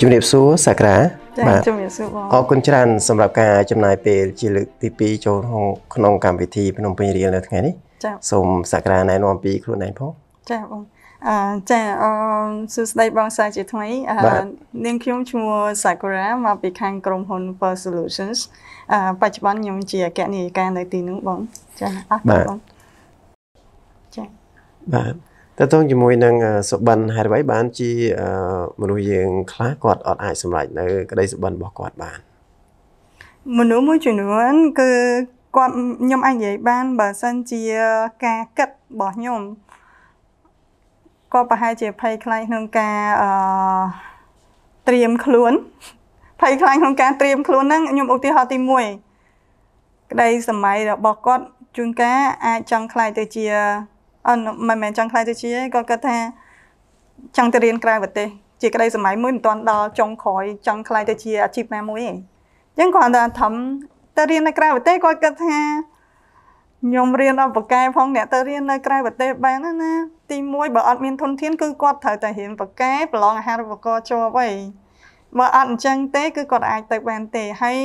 ជំរាបសួរសាក្រាចា៎ជំរាបសួរបងអរគុណច្រើនសម្រាប់ការចំណាយពេលជាលើកទី2ចូលក្នុងកម្មវិធីភ្នំពេញរៀលនៅថ្ងៃនេះចា៎សូមសាក្រាណែនាំពីខ្លួនឯងផងចា៎បងអឺចាអឺសួស្តីបងសាជាថ្មីអឺនាងខ្ញុំឈ្មោះ Sakura មកពីខាងក្រុមហ៊ុន Per Solutions អឺបច្ចុប្បន្នខ្ញុំជាអគ្គនាយិកានៅទីនោះបងចាអរគុណបងចាបាទ តើតើជាមួយនឹងសុបិនហេតុអ្វីបានជាមនុស្សយើងខ្លះគាត់អត់អាចសម្រេចនៅក្តីសុបិនរបស់គាត់បានមនុស្សមួយចំនួនគឺគាត់ខ្ញុំអាចនិយាយបានបើសិនជាការគិតរបស់ខ្ញុំគាត់ប្រហែលជាភ័យខ្លាចក្នុងការអឺត្រៀមខ្លួនភ័យខ្លាចក្នុងការត្រៀមខ្លួនហ្នឹងខ្ញុំឧទាហរណ៍ទី1ក្តីសម័យរបស់គាត់ជួនកាលអាចចង់ខ្លាយទៅជា អត់មិនមែនចង់ខ្លាយទៅជាគាត់គិតថាចង់ទៅរៀនក្រៅប្រទេសជាក្តីសម័យមួយមិនទាន់ដល់ចុងក្រោយចង់ខ្លាយទៅជាអាជីពណាមួយទេអញ្ចឹងគាត់ថាធំទៅរៀននៅក្រៅប្រទេសគាត់គិតថាខ្ញុំរៀនអបកែផងអ្នកទៅរៀននៅក្រៅប្រទេសបានណាទី1បើអត់មានធនធានគឺគាត់ត្រូវតែរៀនបកែប្រឡងអាហារូបករណ៍ជាប់ហើយ បើអត់អញ្ចឹងទេគឺគាត់អាចទៅបានទេហើយ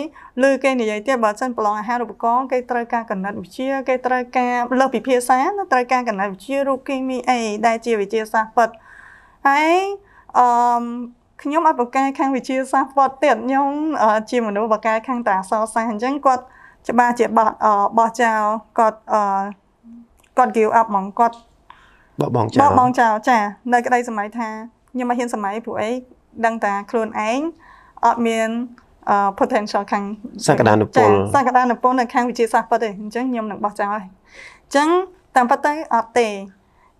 ឬគេនិយាយទៀតបើសិនប្រឡងអាហារូបករណ៍គេត្រូវការកណិតវិទ្យាគេត្រូវការលើសពីភាសាត្រូវការកណិតវិទ្យារូបគីមីអីដែលជាវិទ្យាសាស្ត្រពិតហើយអឺខ្ញុំអត់បកកែខាងវិទ្យាសាស្ត្រគាត់ទៀតខ្ញុំជាមនុស្សបកកែខាងតាអក្សរសាស្ត្រអញ្ចឹងគាត់ច្បាស់ជាបោះបោះចោលគាត់អឺគាត់ give up ហ្មងគាត់បបងចោលបបងចោលចា នៅក្តីសម័យថាខ្ញុំមកហ៊ានសម័យព្រោះអី ដឹងតាខ្លួនឯងអត់មាន potential ខាងសក្តានុពលសក្តានុពលនៅខាងវិទ្យាសាស្ត្រពិតទេអញ្ចឹងខ្ញុំនឹងបោះចោលហើយអញ្ចឹងតាមពិតទៅអត់ទេ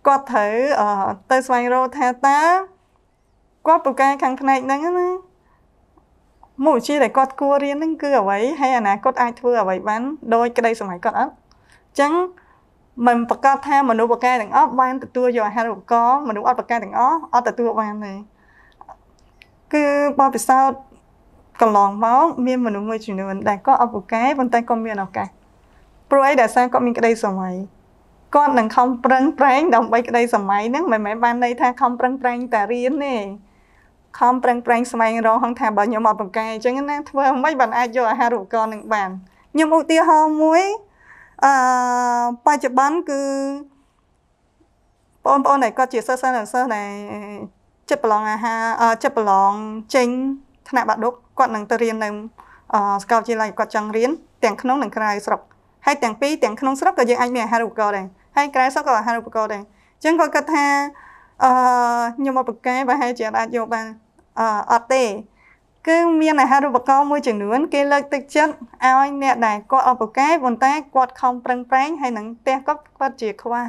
គាត់ត្រូវទៅស្វែងរកថាតើគាត់ពូកែខាងផ្នែកហ្នឹងណាមុខវិជ្ជាដែលគាត់គួររៀនហ្នឹងគឺអ្វីហើយអនាគតអាចធ្វើអ្វីបានដោយក្តីសម័យគាត់អត់អញ្ចឹងមិនប្រកាសថាមនុស្សបកែទាំងអស់បានទទួលយកអាហារូបករណ៍មនុស្សអត់បកែទាំងអស់អត់ទទួលបានទេ គឺបបពិសោធន៍កន្លងមកមានមនុស្សមួយចំនួនដែលក៏អពុកែប៉ុន្តែក៏មានឱកាសព្រោះអីដែលសារគាត់មានក្តីសម័យគាត់នឹងខំប្រឹងប្រែងដើម្បីក្តីសម័យហ្នឹងមិនមែនបានន័យថាខំប្រឹងប្រែងតែរៀនទេខំប្រឹងប្រែងស្វែងរកហងថាបើខ្ញុំអត់បង្កែអញ្ចឹងណាធ្វើអ្វីបានអាចយកអាហារូបករណ៍នឹងបានខ្ញុំឧទាហរណ៍មួយអឺបច្ចុប្បន្នគឺបងប្អូនដែលគាត់ជាសិស្សសិស្សសិស្សដែល ចិត្តប្រឡងអាហារចិត្តប្រឡងចេញថ្នាក់បាក់ឌុបគាត់នឹងទៅរៀននៅសាកលវិទ្យាល័យគាត់ចង់រៀនទាំងក្នុងនិងក្រៅស្រុកហើយទាំងពីរទាំងក្នុងស្រុកក៏យើងអាចមានអាហារូបករណ៍ដែរហើយក្រៅស្រុកក៏អាហារូបករណ៍ដែរអញ្ចឹងគាត់គិតថាអឺខ្ញុំមកប្រកែប្រហែលជាអាចយកបានអឺអត់ទេគឺមានអាហារូបករណ៍មួយចំនួនគេលើកទឹកចិត្តឲ្យអ្នកដែលគាត់អបកែប៉ុន្តែគាត់ខំប្រឹងប្រែងហើយនឹងផ្ទះគាត់គាត់ជាខ្វះ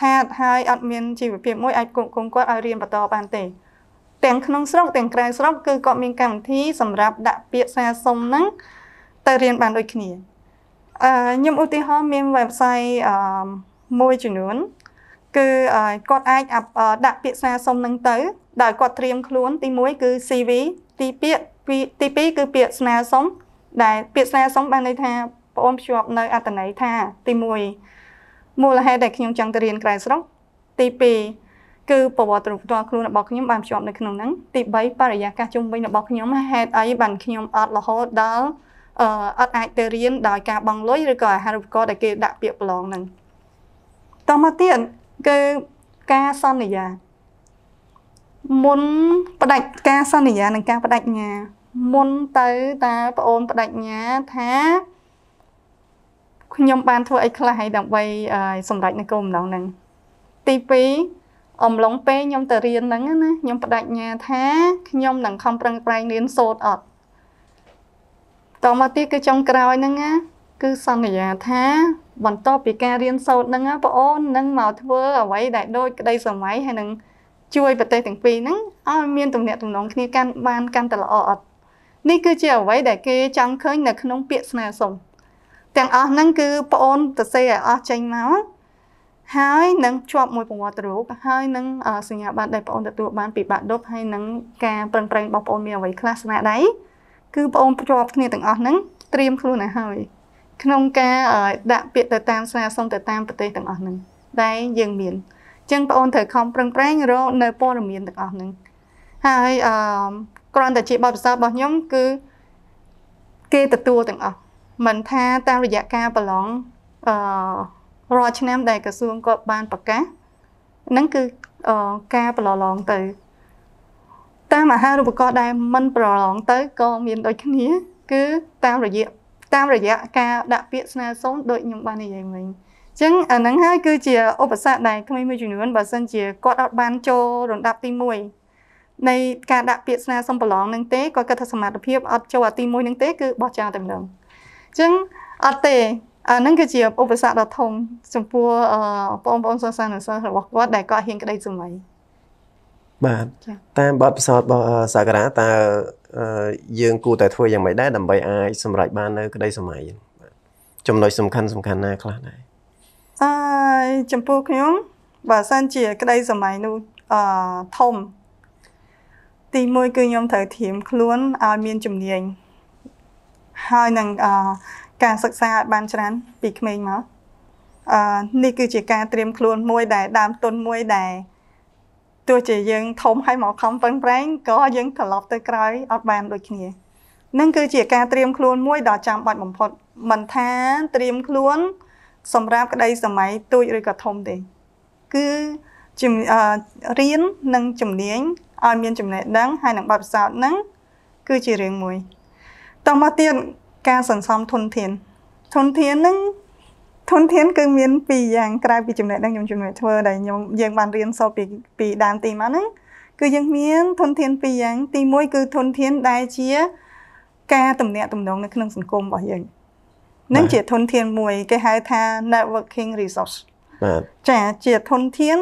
ខាតហើយអត់មានជីវភាពមួយអាចគង់គាត់ឲ្យរៀនបន្តបានទេ ទាំងក្នុងស្រុកទាំងក្រៅស្រុកគឺគាត់មានកម្មវិធីសម្រាប់ដាក់ពាក្យសារសុំហ្នឹងទៅរៀនបានដូចគ្នាអឺខ្ញុំឧទាហរណ៍មាន website អឺមួយចំនួនគឺគាត់អាចដាក់ពាក្យសារសុំហ្នឹងទៅដោយគាត់ត្រៀមខ្លួនទី1គឺ CV ទីពាក្យទី2គឺពាក្យស្នើសុំដែលពាក្យស្នើសុំបានន័យថាបងអូនភ្ជាប់នៅអត្ថន័យថាទី1មូលហេតុដែលខ្ញុំចង់ទៅរៀនក្រៅស្រុកទី2 គឺប្រវត្តិរូបផ្ទាល់ខ្លួនរបស់ខ្ញុំបានភ្ជាប់នៅក្នុងហ្នឹងទី3បរិយាកាសជុំវិញរបស់ខ្ញុំហេតុអីបានខ្ញុំអត់រហូតដល់អឺអត់អាចទៅរៀនដោយការបង់លុយឬក៏អាហារូបករណ៍ដែលគេដាក់ពាក្យប្រឡងហ្នឹងតមកទៀតគឺការសន្យាមុនបដិការសន្យានិងការបដិញ្ញាមុនទៅតើប្អូនបដិញ្ញាថាខ្ញុំបានធ្វើអីខ្លះហើយដើម្បីសម្រេចនៅគោលបំណងហ្នឹងទី2 អំឡុងពេលខ្ញុំទៅរៀនហ្នឹងណាខ្ញុំបដិញ្ញាថាខ្ញុំនឹងខំប្រឹងប្រែងរៀនសូត្រអត់តមកទៀតគឺចុងក្រោយហ្នឹងណាគឺសន្យាថាបន្ទាប់ពីការរៀនសូត្រហ្នឹងបងអូននឹងមកធ្វើអ្វីដែលដូចក្តីសម័យហើយនឹងជួយប្រទេសទាំងពីរហ្នឹងឲ្យមានទំនាក់ទំនងគ្នាកាន់បានកាន់តែល្អអត់នេះគឺជាអ្វីដែលគេចង់ឃើញនៅក្នុងពាក្យស្នើសុំទាំងអស់ហ្នឹងគឺប្អូនទៅសេឲ្យអស់ចេញមក ហើយនឹងជាប់មួយប្រវត្តិរូបហើយនឹងសញ្ញាបត្រដែលបងអូនទទួលបានពីបាក់ដប់ហើយនឹងការប្រឹងប្រែងរបស់បងអូនមានអ្វីខ្លះស្នាដៃគឺបងអូនភ្ជាប់គ្នាទាំងអស់ហ្នឹងត្រៀមខ្លួនឲ្យហើយក្នុងការដាក់ពាក្យទៅតាមស្នើសុំទៅតាមប្រទេសទាំងអស់ហ្នឹងដែលយើងមានអញ្ចឹងបងអូនត្រូវខំប្រឹងប្រែងរកនៅព័ត៌មានទាំងអស់ហ្នឹងហើយអឺគ្រាន់តែជាបទពិសោធន៍របស់ខ្ញុំគឺគេទទួលទាំងអស់មិនថាតាមរយៈការប្រឡងអឺ រាល់ឆ្នាំដែលក្រសួងគាត់បានប្រកាសហ្នឹងគឺការប្រឡងទៅតាមអាហារូបករណ៍ដែលមិនប្រឡងទៅក៏មានដូចគ្នា គឺតាមរយៈតាមរយៈការដាក់ពាក្យស្នើសុំដូចខ្ញុំបាននិយាយមិញអញ្ចឹងអាហ្នឹងហើយគឺជាឧបសគ្គដែលក្មេងមួយចំនួនបើសិនជាគាត់អត់បានចូលរំដាប់ទី1នៃការដាក់ពាក្យស្នើសុំប្រឡងនឹងទេគាត់គិតថាសមត្ថភាពអត់ចូលអាទី1នឹងទេគឺបោះចោលតែម្ដងអញ្ចឹងអត់ទេ អាហ្នឹងគឺជាឧបសគ្គដ៏ធំចំពោះបងប្អូនសិស្សានុសិស្សរបស់គាត់ដែលគាត់ហ៊ានក្តីសម័យបាទតាមបទពិសោធន៍របស់សាការាតើយើងគួរតែធ្វើយ៉ាងម៉េចដែរដើម្បីអាចសម្រេចបាននៅក្តីសម័យបាទចំណុចសំខាន់សំខាន់ណាខ្លះដែរអឺចំពោះខ្ញុំបើសិនជាក្តីសម័យនោះអឺធំទី1គឺខ្ញុំត្រូវធៀមខ្លួនឲ្យមានជំនាញហើយនឹងអឺ ការសិក្សាឲ្យបានច្រើនពីក្មេងមកអឺនេះគឺជាការត្រៀមខ្លួនមួយដែលដើមទុនមួយដែលទោះជាយើងធំហើយមកខំប្រឹងប្រែងក៏យើងត្រឡប់ទៅក្រោយអត់បានដូចគ្នានឹងគឺជាការត្រៀមខ្លួនមួយដ៏ចាំបាច់បំផុតមិនថាត្រៀមខ្លួន សម្រាប់ក្តីសម័យទូចឬក៏ធំទេគឺជំរៀននិងជំនាញឲ្យមានចំណេះដឹងហើយនឹងបទពិសោធន៍ហ្នឹងគឺជារឿងមួយតមកទៀត ការសន្សំធនធានធនធានហ្នឹងធនធានគឺមានពីរយ៉ាងក្រៅពីចំណេះដឹងខ្ញុំជំនួយធ្វើដែលខ្ញុំយើងបានរៀនសូត្រពីពីដើមទីមកហ្នឹងគឺយើងមានធនធានពីរយ៉ាង ទី1គឺធនធានដែលជា ការទំនាក់ទំនងនៅក្នុងសង្គមរបស់យើងនឹងជាធនធានមួយ គេហៅថា networking resource បាទចាជាធនធាន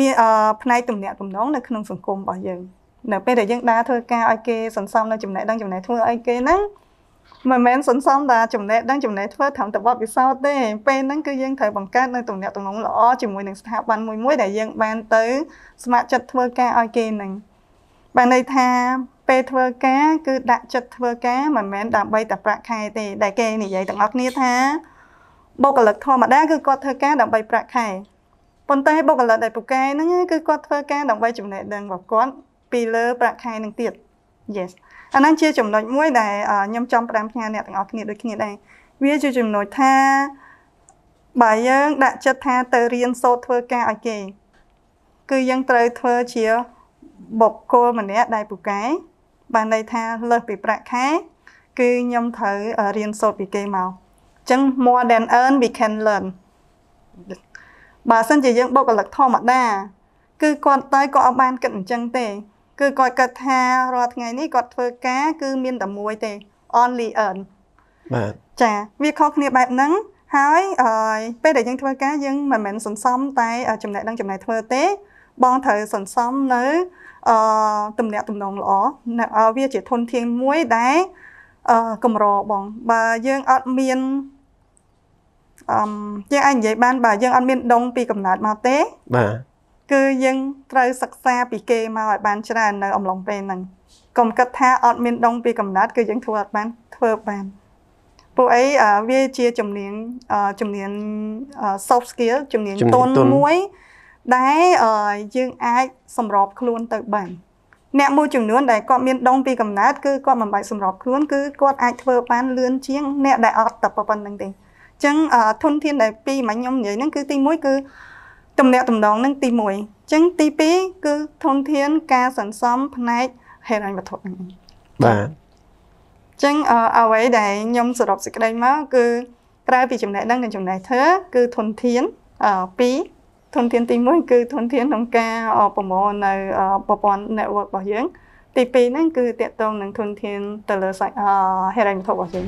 មានផ្នែកទំនាក់ទំនងនៅក្នុងសង្គមរបស់យើងនៅពេលដែលយើងដើរធ្វើការឲ្យគេសន្សំនៅចំណេះដឹងចំណេះធ្វើឲ្យគេហ្នឹង មិនមែនសន្សំតែចំណេះដឹងចំណេះធ្វើត្រឹមតែបទពិសោធន៍ទេពេលហ្នឹងគឺយើងត្រូវបង្កើតនៅទំនាក់ទំនងល្អជាមួយនឹងស្ថាប័នមួយមួយដែលយើងបានទៅស្ម័គ្រចិត្តធ្វើការឲ្យគេហ្នឹងបានន័យថាពេលធ្វើការគឺដាក់ចិត្តធ្វើការមិនមែនដើម្បីតែប្រាក់ខែទេដែលគេនិយាយទាំងអស់គ្នាថាបុគ្គលិកធម្មតាគឺគាត់ធ្វើការដើម្បីប្រាក់ខែប៉ុន្តែបុគ្គលិកដែលពូកែហ្នឹងគឺគាត់ធ្វើការដើម្បីចំណេះដឹងរបស់គាត់ពីលើប្រាក់ខែនឹងទៀត yes អាហ្នឹងជាចំណុចមួយដែលខ្ញុំចង់ផ្ដាំផ្ញើអ្នកទាំងអស់គ្នាដូចគ្នាដែរវាជាចំណុចថាបើយើងដាក់ចិត្តថាទៅរៀនសូត្រធ្វើការឲ្យគេ គឺយើងត្រូវធ្វើជាបុគ្គលម្នាក់ដែលពូកែបានន័យថាលើសពីប្រាក់ខែគឺខ្ញុំត្រូវរៀនសូត្រពីគេមកអញ្ចឹង more than earn we can learn បើសិនជាយើងបុគ្គលិកធម្មតា គឺគាត់ទៅក៏អត់បានគិតអញ្ចឹងទេ គឺគាត់គិតថារាល់ថ្ងៃនេះគាត់ធ្វើការគឺមានតែមួយទេ only earn បាទចាវាខុសគ្នាបែបហ្នឹងហើយអឺពេលដែលយើងធ្វើការយើងមិនមែនសន្សំតែចំណេះដឹងចំណេះធ្វើទេ បងត្រូវសន្សំនៅអឺទំនាក់ទំនងល្អវាជាធនធានមួយដែលអឺកម្របង បើយើងអត់មានអឺយើងអាចនិយាយបាន បើយើងអត់មានដងពីកំណើតមកទេបាទ គឺយើងត្រូវសិក្សាពីគេមកឲ្យបានច្រើននៅអំឡុងពេលហ្នឹងកុំគិតថាអត់មានដងពីកំណត់គឺយើងធ្វើអត់បានធ្វើបានពួកអីវាជាជំនាញជំនាញ soft skill ជំនាញទន់មួយដែលយើងអាចសម្របខ្លួនទៅបានអ្នកមួយចំនួនដែលគាត់មានដងពីកំណើតគឺគាត់មិនបាច់សម្របខ្លួនគឺគាត់អាចធ្វើបានលឿនជាងអ្នកដែលអត់តែប៉ុណ្្នឹងទេអញ្ចឹងធនធានដែលពីរមកខ្ញុំនិយាយហ្នឹងគឺទី1គឺ ទំនាក់ទំនងនឹងទី1អញ្ចឹងទី2គឺធនធានការសន្សំផ្នែកហេរញ្ញវត្ថុហ្នឹងបាទអញ្ចឹងអ្វីដែលខ្ញុំសរុបសេចក្តីមកគឺក្រៅពីចំណេះដឹងនិងចំណេះធ្វើគឺធនធាន2ធនធានទី1គឺធនធានក្នុងការប្រមូលនៅប្រព័ន្ធ network របស់យើង ទី2ហ្នឹងគឺតកតងនឹងធនធានទៅលើហេរញ្ញវត្ថុរបស់យើង